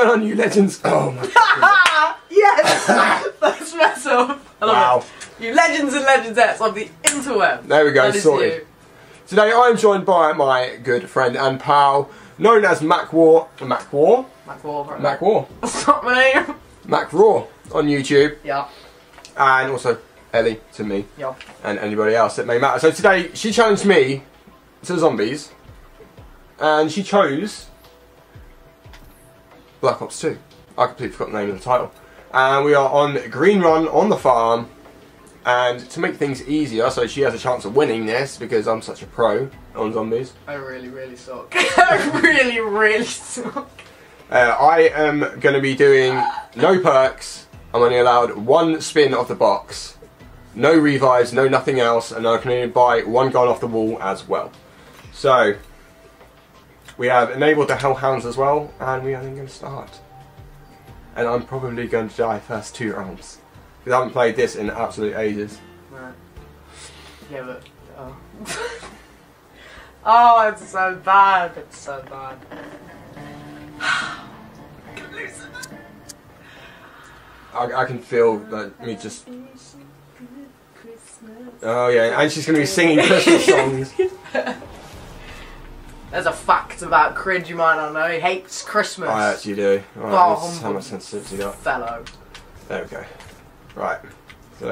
Going on, you legends? Oh my yes! Let's mess up. I love Wow. it. You legends and legendettes of the interweb. There we go, That sorted. Today I'm joined by my good friend and pal, known as Mac War, Mac War, Mac War. Mac War, That's not my name. Mack Raw on YouTube, Yeah. and also Ellie to me Yeah. and anybody else that may matter. So today she challenged me to zombies, and she chose Black Ops 2. I completely forgot the name of the title. And we are on Green Run on the farm. And to make things easier, so she has a chance of winning this because I'm such a pro on zombies. I really, really suck. I really, really suck. Uh, I am going to be doing no perks. I'm only allowed one spin of the box. No revives, no nothing else, and I can only buy one gun off the wall as well. So, we have enabled the Hellhounds as well, and we are then going to start. And I'm probably going to die first two rounds. Because I haven't played this in absolute ages. Right. Yeah, but. Oh. oh, it's so bad. It's so bad. I, I can feel that me just. Oh yeah, and she's going to be singing Christmas songs. There's a fact about Cringe you might not know. He hates Christmas. I actually do. Right, Oh, how much sensitivity you got. Fellow. There we go. Right. So,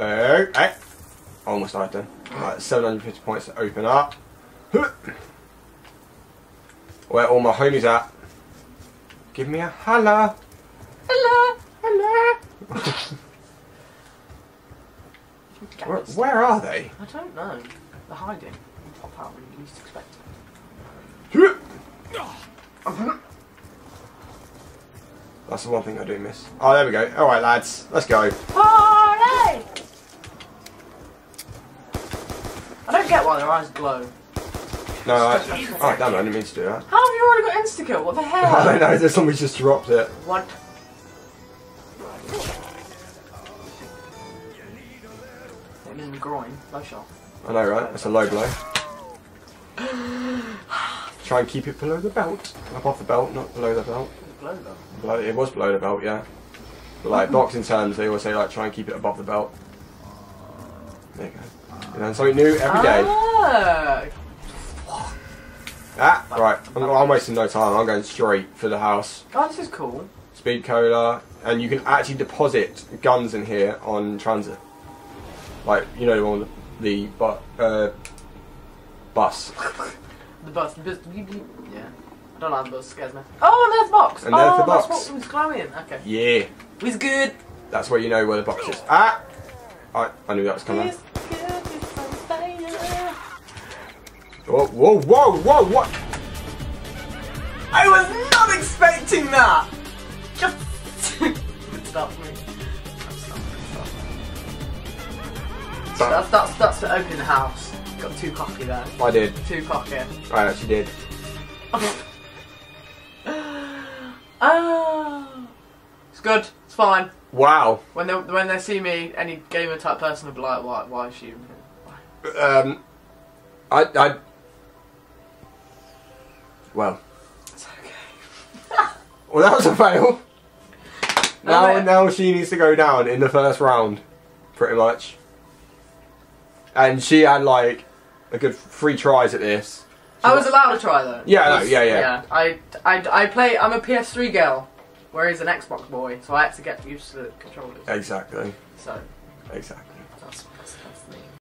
hey. Almost died then. Right, 750 points to open up. Where all my homies at? Give me a holla. Hello. Holla. Where, where are they? I don't know. They're hiding. They pop out when you least expect it. Uh-huh. That's the one thing I do miss. Oh, there we go. Alright, lads. Let's go. Party! I don't get why their eyes glow. No, I. Oh, damn, I didn't mean to do that. How have you already got insta kill? What the hell? I don't know, there's somebody just dropped it. What? Hit me in the groin. Low shot. I know, right? That's a low blow. Try and keep it below the belt. Above the belt, not below the belt. Glow though. Below, it was below the belt, yeah. But like boxing terms, they always say like try and keep it above the belt. There you go. You learn something new every day. Ah, Ah, right. I'm, I'm wasting no time. I'm going straight for the house. oh, this is cool. Speed cola, and you can actually deposit guns in here on Tranzit. Like you know on the but uh, bus. The bus. The bus. Yeah. I don't like the bus. Scares me. Oh, there's the box. And there's oh, the that's box. what was glowing. Okay. Yeah, He's good. that's where you know where the box is. Ah, I, I knew that was coming. He's good. He's on fire. Whoa, whoa, whoa, whoa, what? I was not expecting that. Just. Stop me. Stop, stop. But That's that's that's the house. Got too cocky there. I did. Too cocky. I actually did. Oh. It's good. It's fine. Wow. When they when they see me, any gamer type person will be like, why why is she? Why? Um, I, I. Well, It's okay. well, that was a fail. Now, now she needs to go down in the first round, pretty much. And she had like a good three tries at this. I was allowed to try though. Yeah, Because- yeah, yeah. Yeah, I, I, I play. I'm a PS3 girl, where he's an Xbox boy, so I had to get used to the controllers. Exactly. So Exactly.